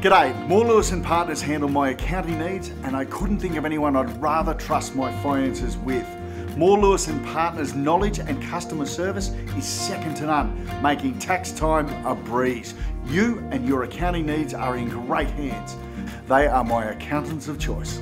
G'day, Moore Lewis and Partners handle my accounting needs and I couldn't think of anyone I'd rather trust my finances with. Moore Lewis and Partners knowledge and customer service is second to none, making tax time a breeze. You and your accounting needs are in great hands. They are my accountants of choice.